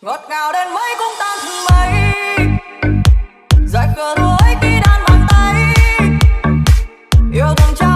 ngọt ngào đến mấy cũng tan thương mây. Dài khờ đôi khi đan bàn tay. Yêu thương cha